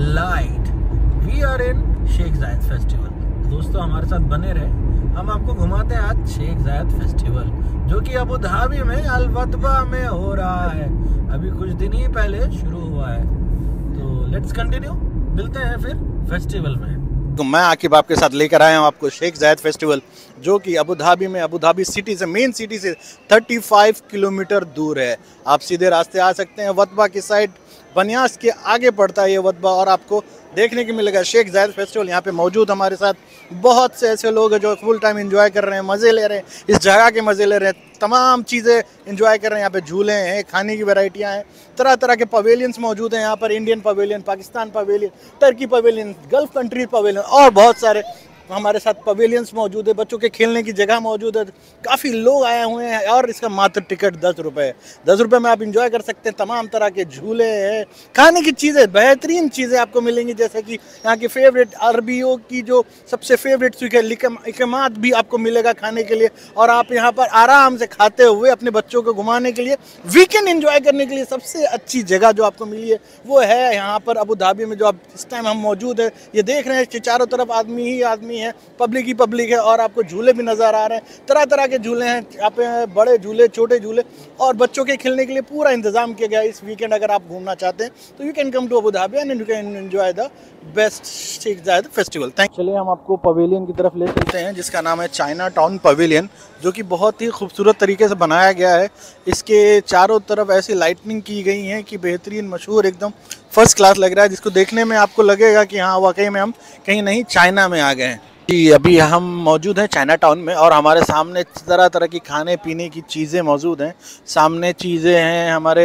Light we are in Sheikh Zayed festival दोस्तों, हमारे साथ बने रहे। हम आपको घुमाते हैं आज शेख जायद फेस्टिवल जो कि अबू धाबी में अलवतबा में हो रहा है। अभी कुछ दिन ही पहले शुरू हुआ है। तो लेट्स कंटिन्यू मिलते हैं फिर फेस्टिवल में। तो मैं आकिब आपके साथ लेकर आया हूँ आपको शेख जायद फेस्टिवल जो कि अबू धाबी में अबू धाबी सिटी से मेन सिटी से 35 किलोमीटर दूर है। आप सीधे रास्ते आ सकते हैं वतबा की साइड बनियास के आगे पड़ता है ये वतबा और आपको देखने को मिलेगा। शेख जायद फेस्टिवल यहाँ पे मौजूद हमारे साथ। बहुत से ऐसे लोग हैं जो फुल टाइम इंजॉय कर रहे हैं, मज़े ले रहे हैं, इस जगह के मज़े ले रहे हैं। तमाम चीज़ें इंजॉय कर रहे हैं। यहाँ पे झूले हैं, खाने की वैरायटियाँ हैं तरह तरह के पवेलियंस मौजूद हैं। यहाँ पर Indian pavilion Pakistan pavilion Turkey pavilion Gulf country pavilion और बहुत सारे हमारे साथ पवेलियंस मौजूद है, बच्चों के खेलने की जगह मौजूद है। काफ़ी लोग आए हुए हैं और इसका मात्र टिकट दस रुपये है। दस रुपये में आप इंजॉय कर सकते हैं तमाम तरह के झूले हैं, खाने की चीज़ें, बेहतरीन चीज़ें आपको मिलेंगी, जैसे कि यहाँ की फेवरेट अरबियों की जो सबसे फेवरेट स्वीक है इकमात भी आपको मिलेगा खाने के लिए। और आप यहाँ पर आराम से खाते हुए अपने बच्चों को घुमाने के लिए वीकेंड इंजॉय करने के लिए सबसे अच्छी जगह जो आपको मिली है, वो है यहाँ पर अबू धाबी में जो आप, इस टाइम हम मौजूद है। ये देख रहे हैं कि चारों तरफ़ आदमी ही आदमी है पब्लिक ही पब्लिक है और आपको झूले भी नज़र आ रहे हैं। तरह तरह के झूले हैं, यहाँ पे बड़े झूले, छोटे झूले और बच्चों के खेलने के लिए पूरा इंतज़ाम किया गया इस वीकेंड अगर आप घूमना चाहते हैं तो you can come to Abu Dhabi and you can enjoy the best Sheikh festival thank चलिए, हम आपको पवेलियन की तरफ़ ले चलते हैं, जिसका नाम है चाइना टाउन पवेलियन जो कि बहुत ही खूबसूरत तरीके से बनाया गया है। इसके चारों तरफ़ ऐसी लाइटनिंग की गई है कि बेहतरीन, मशहूर, एकदम फ़र्स्ट क्लास लग रहा है, जिसको देखने में आपको लगेगा कि हाँ वाकई में हम कहीं नहीं चाइना में आ गए हैं। जी अभी हम मौजूद हैं चाइना टाउन में और हमारे सामने तरह तरह की खाने पीने की चीज़ें मौजूद हैं। सामने चीज़ें हैं, हमारे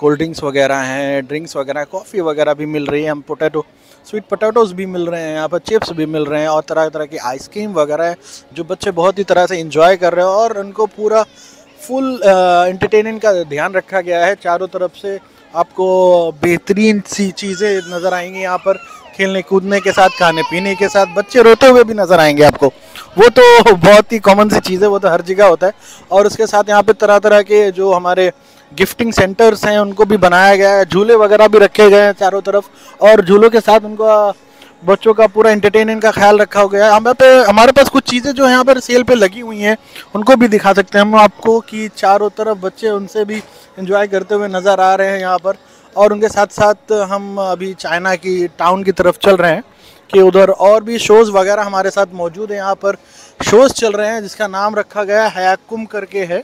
कोल्ड ड्रिंक्स वगैरह हैं ड्रिंक्स वगैरह कॉफ़ी वगैरह भी मिल रही है, हम पोटैटो स्वीट पोटैटोज़ भी मिल रहे हैं, यहाँ पर चिप्स भी मिल रहे हैं और तरह तरह की आइसक्रीम वगैरह जो बच्चे बहुत ही तरह से इंजॉय कर रहे हैं और उनको पूरा फुल इंटरटेनमेंट का ध्यान रखा गया है। चारों तरफ़ से आपको बेहतरीन सी चीज़ें नज़र आएँगी यहाँ पर। खेलने, कूदने के साथ, खाने, पीने के साथ, बच्चे रोते हुए भी नज़र आएँगे आपको। वो तो बहुत ही कॉमन सी चीज़ है, वो तो हर जगह होता है। और उसके साथ यहाँ पे तरह तरह के जो हमारे गिफ्टिंग सेंटर्स हैं, उनको भी बनाया गया है। झूले वगैरह भी रखे गए हैं चारों तरफ़। और झूलों के साथ उनका, बच्चों का पूरा इंटरटेनमेंट का ख्याल रखा हो गया है। हमारे पे, हमारे पास कुछ चीज़ें जो यहाँ पर सेल पे लगी हुई हैं, उनको भी दिखा सकते हैं हम आपको कि चारों तरफ़ बच्चे उनसे भी इंजॉय करते हुए नज़र आ रहे हैं यहाँ पर। और उनके साथ साथ हम अभी चाइना की टाउन की तरफ़ चल रहे हैं कि उधर और भी शोज़ वगैरह हमारे साथ मौजूद हैं। यहाँ पर शोज़ चल रहे हैं, जिसका नाम रखा गया हयाकुम करके है।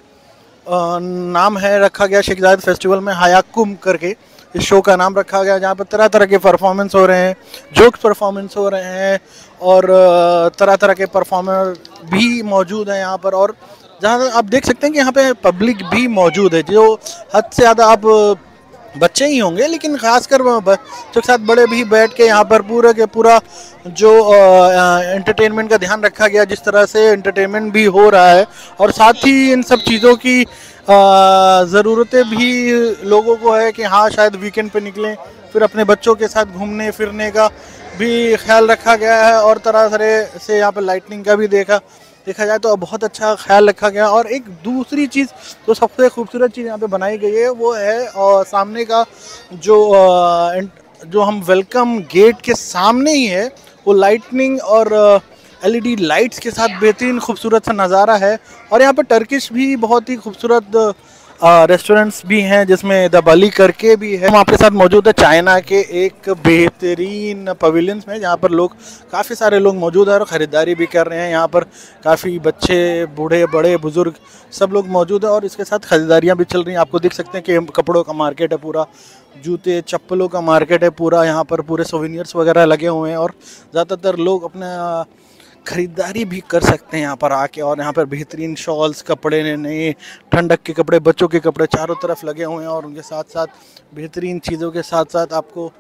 नाम है, रखा गया शेख जायद फेस्टिवल में हयाकुम करके। इस शो का नाम रखा गया, जहाँ पर तरह तरह के परफॉर्मेंस हो रहे हैं जोक्स परफॉर्मेंस हो रहे हैं और तरह तरह के परफॉर्मर भी मौजूद हैं यहाँ पर। और जहाँ आप देख सकते हैं कि यहाँ पे पब्लिक भी मौजूद है, जो हद से ज़्यादा आप बच्चे ही होंगे, लेकिन खासकर बच्चों के साथ बड़े भी बैठ के यहाँ पर पूरा के पूरा जो एंटरटेनमेंट का ध्यान रखा गया, जिस तरह से एंटरटेनमेंट भी हो रहा है, और साथ ही इन सब चीज़ों की ज़रूरतें भी लोगों को है कि हाँ शायद वीकेंड पे निकलें, फिर अपने बच्चों के साथ घूमने, फिरने का भी ख्याल रखा गया है, और तरह तरह से यहाँ पर लाइटनिंग का भी देखा। देखा जाए तो बहुत अच्छा ख्याल रखा गया और एक दूसरी चीज़ जो सबसे खूबसूरत चीज़ यहाँ पे बनाई गई है, वो है और सामने का जो जो हम वेलकम गेट के सामने ही है, वो लाइटनिंग और एलईडी लाइट्स के साथ बेहतरीन खूबसूरत सा नज़ारा है और यहाँ पर टर्किश भी बहुत ही खूबसूरत रेस्टोरेंट्स भी हैं, जिसमें द बली करके भी है। हम आपके साथ मौजूद है चाइना के एक बेहतरीन पवेलियंस में, जहाँ पर लोग, काफ़ी सारे लोग मौजूद हैं और ख़रीदारी भी कर रहे हैं। यहाँ पर काफ़ी बच्चे, बूढ़े, बड़े, बुज़ुर्ग सब लोग मौजूद हैं और इसके साथ ख़रीदारियाँ भी चल रही हैं। आपको देख सकते हैं कि कपड़ों का मार्केट है पूरा, जूते, चप्पलों का मार्केट है पूरा। यहाँ पर पूरे सोविनियर्स वगैरह लगे हुए हैं और ज़्यादातर लोग अपने ख़रीदारी भी कर सकते हैं यहाँ पर आके और यहाँ पर बेहतरीन शॉल्स, कपड़े नए ठंडक के कपड़े, बच्चों के कपड़े चारों तरफ़ लगे हुए हैं और उनके साथ साथ बेहतरीन चीज़ों के साथ साथ आपको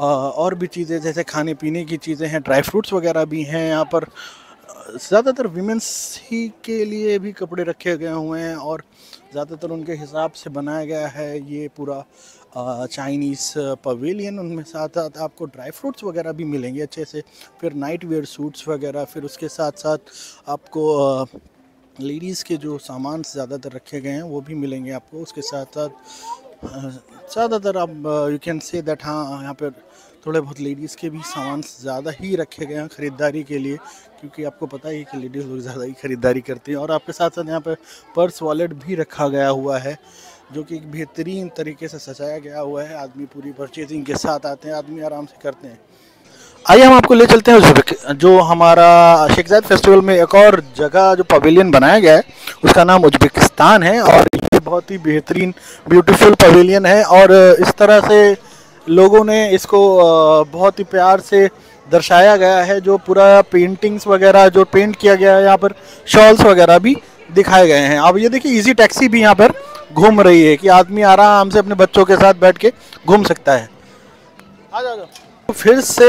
और भी चीज़ें, जैसे खाने पीने की चीज़ें हैं, ड्राई फ्रूट्स वगैरह भी हैं यहाँ पर। ज़्यादातर वीमेंस ही के लिए भी कपड़े रखे गए हुए हैं और ज़्यादातर उनके हिसाब से बनाया गया है ये पूरा चाइनीज़ पवेलियन उनमें साथ साथ आपको ड्राई फ्रूट्स वगैरह भी मिलेंगे अच्छे से, फिर नाइट वेयर सूट्स वगैरह, फिर उसके साथ साथ आपको लेडीज़ के जो सामान ज़्यादातर रखे गए हैं, वो भी मिलेंगे आपको। उसके साथ साथ ज़्यादातर आप यू कैन से दैट हाँ यहाँ पर थोड़े बहुत लेडीज़ के भी सामान ज़्यादा ही रखे गए हैं ख़रीदारी के लिए, क्योंकि आपको पता ही है कि लेडीज़ लोग ज़्यादा ही ख़रीदारी करती हैं। और आपके साथ साथ यहाँ पर पर्स वॉलेट भी रखा गया हुआ है। जो कि बेहतरीन तरीके से सजाया गया हुआ है। आदमी पूरी परचेजिंग के साथ आते हैं, आदमी आराम से करते हैं। आइए हम आपको ले चलते हैं जो हमारा शेख जायद फेस्टिवल में एक और जगह, जो पवेलियन बनाया गया है, उसका नाम उज्बेकिस्तान है और ये बहुत ही बेहतरीन ब्यूटीफुल पवेलियन है और इस तरह से लोगों ने इसको बहुत ही प्यार से दर्शाया गया है, जो पूरा पेंटिंग्स वगैरह, जो पेंट किया गया है, यहाँ पर शॉल्स वगैरह भी दिखाए गए हैं। अब ये देखिए इजी टैक्सी भी यहाँ पर घूम रही है कि आदमी आराम से अपने बच्चों के साथ बैठ के घूम सकता है। आ जाओ तो फिर से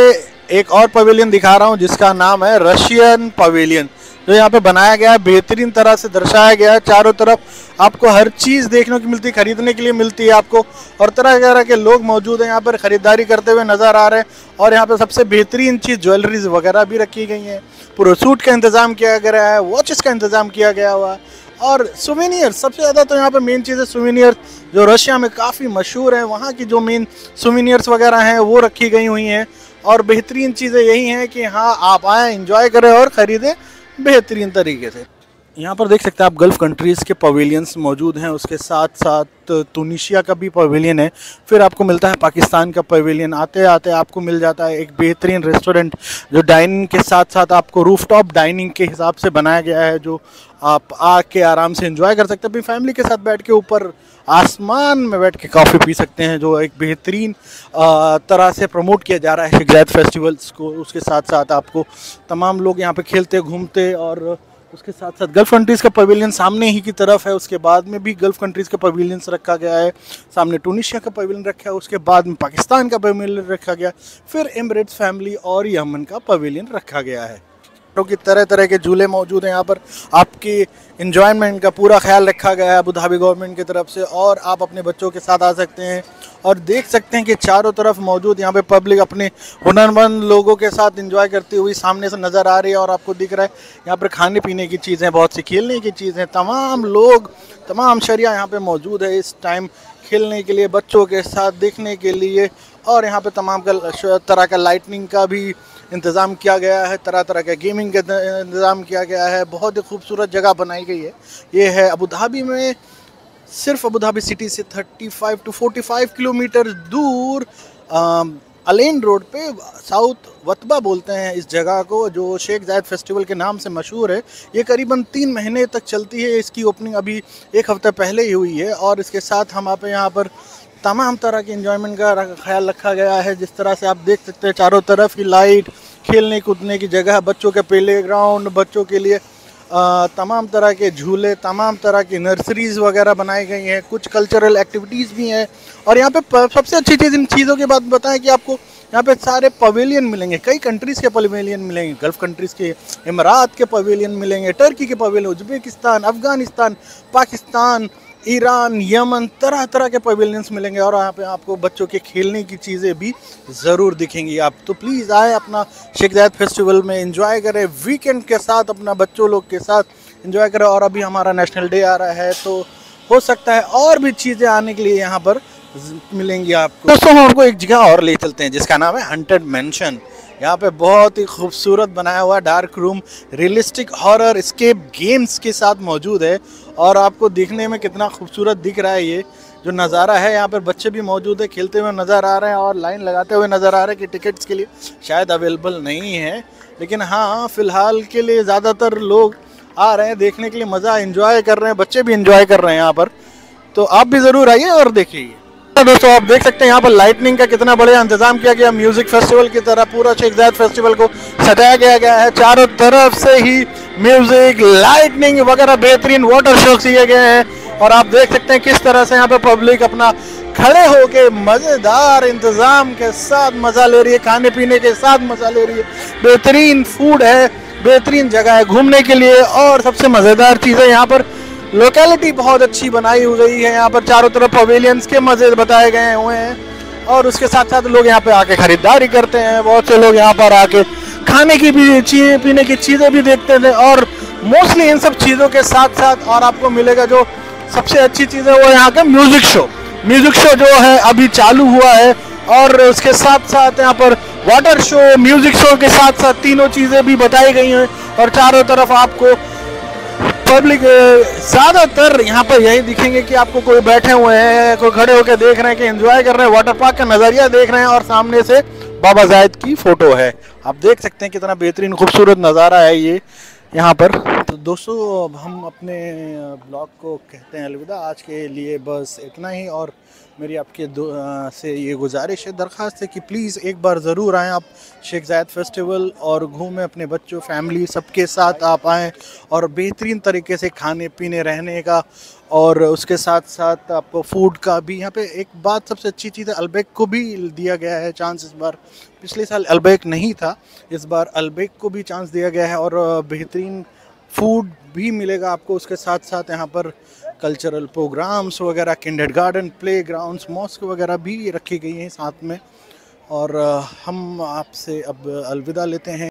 एक और पवेलियन दिखा रहा हूँ जिसका नाम है रशियन पवेलियन जो यहाँ पे बनाया गया है बेहतरीन तरह से दर्शाया गया है। चारों तरफ़ आपको हर चीज़ देखने को मिलती है खरीदने के लिए मिलती है आपको और तरह तरह के लोग मौजूद हैं यहाँ पर ख़रीदारी करते हुए नज़र आ रहे हैं और यहाँ पे सबसे बेहतरीन चीज़ ज्वेलरीज वगैरह भी रखी गई हैं। पूरे सूट का इंतज़ाम किया गया है वॉचेस का इंतज़ाम किया गया हुआ और सुवेनियर सबसे ज़्यादा तो यहाँ पे मेन चीज़ है सुवेनियर जो रशिया में काफ़ी मशहूर है, वहाँ की जो मेन सुवेनियर्स वगैरह हैं, वो रखी गई हुई हैं। और बेहतरीन चीज़ें यही हैं कि हाँ आप आएँ इंजॉय करें और ख़रीदें बेहतरीन तरीके से। यहाँ पर देख सकते हैं आप गल्फ़ कंट्रीज़ के पवेलियंस मौजूद हैं, उसके साथ साथ तुनिशिया का भी पवेलियन है। फिर आपको मिलता है पाकिस्तान का पवेलियन आते आते आपको मिल जाता है एक बेहतरीन रेस्टोरेंट जो डाइनिंग के साथ साथ आपको रूफ टॉप डाइनिंग के हिसाब से बनाया गया है, जो आप आके आराम से इंजॉय कर सकते हैं। अपनी फैमिली के साथ बैठ के ऊपर आसमान में बैठ के कॉफ़ी पी सकते हैं, जो एक बेहतरीन तरह से प्रमोट किया जा रहा है शिकजैत फेस्टिवल्स को। उसके साथ साथ आपको तमाम लोग यहाँ पे खेलते, घूमते और उसके साथ साथ गल्फ़ कंट्रीज़ का पवेलियन सामने ही की तरफ़ है। उसके बाद में भी गल्फ़ कंट्रीज़ का पवेलियंस रखा गया है। सामने टूनिशिया का पवेलियन रखा है। उसके बाद में पाकिस्तान का पवेलियन रखा गया। फिर एमरेट्स फैमिली और यमन का पवेलियन रखा गया है। की तरह तरह के झूले मौजूद हैं यहाँ पर। आपकी इन्जॉयमेंट का पूरा ख्याल रखा गया है अबू धाबी गवर्नमेंट की तरफ़ से और आप अपने बच्चों के साथ आ सकते हैं और देख सकते हैं कि चारों तरफ़ मौजूद यहाँ पे पब्लिक अपने हुनरमंद लोगों के साथ इंजॉय करती हुई सामने से नज़र आ रही है और आपको दिख रहा है यहाँ पर खाने पीने की चीज़ें, बहुत सी खेलने की चीज़ें, तमाम लोग, तमाम शरिया यहाँ पर मौजूद है इस टाइम खेलने के लिए, बच्चों के साथ देखने के लिए और यहाँ पे तमाम का तरह का लाइटनिंग का भी इंतज़ाम किया गया है, तरह तरह के गेमिंग का इंतज़ाम किया गया है, बहुत ही खूबसूरत जगह बनाई गई है। ये है अबू धाबी में, सिर्फ़ अबू धाबी सिटी से 35 टू 45 किलोमीटर दूर अलेन रोड पे साउथ वतबा बोलते हैं इस जगह को, जो शेख जायद फेस्टिवल के नाम से मशहूर है। ये करीबन तीन महीने तक चलती है, इसकी ओपनिंग अभी एक हफ़्ते पहले ही हुई है, और इसके साथ हम आप यहाँ पर तमाम तरह के इन्जॉयमेंट का ख्याल रखा गया है। जिस तरह से आप देख सकते हैं, चारों तरफ़ की लाइट खेलने कूदने की जगह, बच्चों के प्ले ग्राउंड बच्चों के लिए तमाम तरह के झूले, तमाम तरह की नर्सरीज़ वगैरह बनाई गई हैं। कुछ कल्चरल एक्टिविटीज़ भी हैं। और यहाँ पे सबसे अच्छी चीज़ इन चीज़ों के बाद बताएँ कि आपको यहाँ पे सारे पवेलियन मिलेंगे। कई कंट्रीज़ के पवेलियन मिलेंगे। गल्फ़ कंट्रीज़ के इमारात के पवेलियन मिलेंगे टर्की के pavilion Uzbekistan Afghanistan Pakistan Iran, Yemen, तरह तरह के पवेलियंस मिलेंगे और यहाँ पे आपको बच्चों के खेलने की चीज़ें भी ज़रूर दिखेंगी। आप तो प्लीज़ आए अपना शेख जायद फेस्टिवल में इंजॉय करें। वीकेंड के साथ अपना बच्चों लोग के साथ इंजॉय करें और अभी हमारा नेशनल डे आ रहा है तो हो सकता है और भी चीज़ें आने के लिए यहाँ पर मिलेंगी आपको। दोस्तों, हम आपको एक जगह और ले चलते हैं, जिसका नाम है हंटेड मैंशन यहाँ पे बहुत ही खूबसूरत बनाया हुआ dark room realistic horror escape games के साथ मौजूद है। और आपको देखने में कितना खूबसूरत दिख रहा है ये, जो नज़ारा है। यहाँ पर बच्चे भी मौजूद है, खेलते हुए नज़र आ रहे हैं और लाइन लगाते हुए नज़र आ रहे हैं कि टिकट्स के लिए शायद अवेलेबल नहीं है। लेकिन हाँ फ़िलहाल के लिए ज़्यादातर लोग आ रहे हैं, देखने के लिए मज़ा इन्जॉय कर रहे हैं, बच्चे भी इन्जॉय कर रहे हैं यहाँ पर। तो आप भी ज़रूर आइए और देखिए। दोस्तों, आप देख सकते हैं यहाँ पर लाइटनिंग का कितना बढ़िया इंतज़ाम किया गया। म्यूज़िक फेस्टिवल की तरह पूरा शेख जायद फेस्टिवल को सजाया गया गया है। चारों तरफ़ से ही म्यूज़िक लाइटनिंग वगैरह बेहतरीन वाटर शो किए गए हैं। और आप देख सकते हैं किस तरह से यहाँ पे पब्लिक अपना खड़े होके मज़ेदार इंतज़ाम के साथ मज़ा ले रही है, खाने पीने के साथ मज़ा ले रही है। बेहतरीन फ़ूड है, बेहतरीन जगह है घूमने के लिए। और सबसे मज़ेदार चीज़ है, यहाँ पर लोकेलिटी बहुत अच्छी बनाई हुई गई है। यहाँ पर चारों तरफ़ पवेलियंस के मज़े बताए गए हुए हैं। और उसके साथ साथ लोग यहाँ पे आके ख़रीदारी करते हैं। बहुत से लोग यहाँ पर आके खाने की भी चीज़ें, पीने की चीज़ें भी देखते थे और मोस्टली इन सब चीज़ों के साथ साथ और आपको मिलेगा जो सबसे अच्छी चीज़ है वो यहाँ का म्यूज़िक शो म्यूज़िक शो जो है अभी चालू हुआ है और उसके साथ साथ यहाँ पर वाटर शो म्यूज़िक शो के साथ साथ तीनों चीज़ें भी बताई गई हैं और चारों तरफ़ आपको पब्लिक ज़्यादातर यहाँ पर यही दिखेंगे कि आपको कोई बैठे हुए हैं, कोई खड़े होकर देख रहे हैं कि एंजॉय कर रहे हैं वाटर पार्क का नज़रिया देख रहे हैं और सामने से बाबा जायद की फ़ोटो है। आप देख सकते हैं कितना बेहतरीन खूबसूरत नज़ारा है ये यहाँ पर। तो दोस्तों अब हम अपने ब्लॉग को कहते हैं अलविदा। आज के लिए बस इतना ही और मेरी आपके दो अ, से ये गुजारिश है दरख्वास्त है कि प्लीज़ एक बार ज़रूर आएँ आप शेख जायद फेस्टिवल और घूमें अपने बच्चों फैमिली सबके साथ आप आएँ और बेहतरीन तरीके से खाने पीने रहने का और उसके साथ साथ आपको फ़ूड का भी, यहाँ पे एक बात सबसे अच्छी चीज़ है अलबेक को भी दिया गया है चांस इस बार। पिछले साल अलबेक नहीं था, इस बार अलबेक को भी चांस दिया गया है और बेहतरीन फ़ूड भी मिलेगा आपको उसके साथ साथ यहाँ पर। कल्चरल प्रोग्राम्स वगैरह kindergarten playgrounds mosque वगैरह भी रखी गई हैं साथ में। और हम आपसे अब अलविदा लेते हैं।